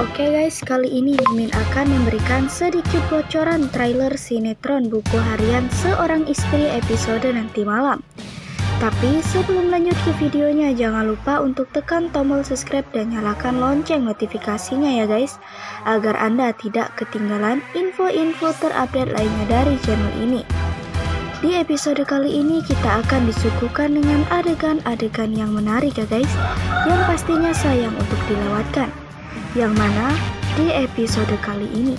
Oke guys, kali ini Mimin akan memberikan sedikit bocoran trailer sinetron buku harian seorang istri episode nanti malam. Tapi sebelum lanjut ke videonya, jangan lupa untuk tekan tombol subscribe dan nyalakan lonceng notifikasinya ya guys, agar Anda tidak ketinggalan info-info terupdate lainnya dari channel ini. Di episode kali ini kita akan disuguhkan dengan adegan-adegan yang menarik ya guys, yang pastinya sayang untuk dilewatkan. Yang mana di episode kali ini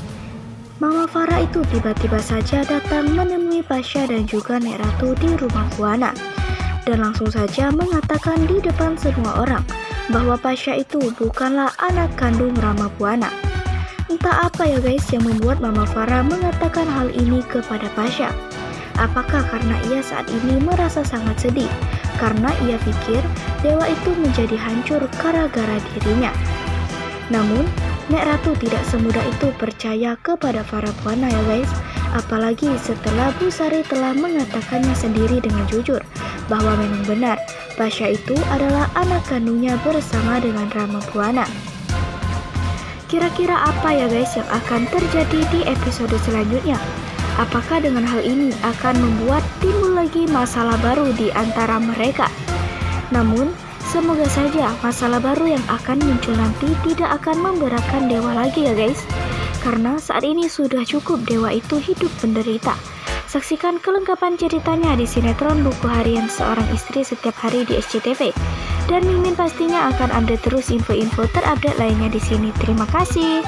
Mama Farah itu tiba-tiba saja datang menemui Pasha dan juga Nek Ratu di rumah Buana dan langsung saja mengatakan di depan semua orang bahwa Pasha itu bukanlah anak kandung Rama Buana. Entah apa ya guys yang membuat Mama Farah mengatakan hal ini kepada Pasha. Apakah karena ia saat ini merasa sangat sedih karena ia pikir dewa itu menjadi hancur gara-gara dirinya. Namun, Nek Ratu tidak semudah itu percaya kepada para Buana ya guys. Apalagi setelah Bu Sari telah mengatakannya sendiri dengan jujur bahwa memang benar Pasha itu adalah anak kandungnya bersama dengan Rama Buana. Kira-kira apa ya guys yang akan terjadi di episode selanjutnya? Apakah dengan hal ini akan membuat timbul lagi masalah baru di antara mereka? Namun, Semoga saja masalah baru yang akan muncul nanti tidak akan memberatkan Dewa lagi ya guys. Karena saat ini sudah cukup Dewa itu hidup menderita. Saksikan kelengkapan ceritanya di sinetron buku harian seorang istri setiap hari di SCTV. Dan Mimin pastinya akan ada terus info-info terupdate lainnya di sini. Terima kasih.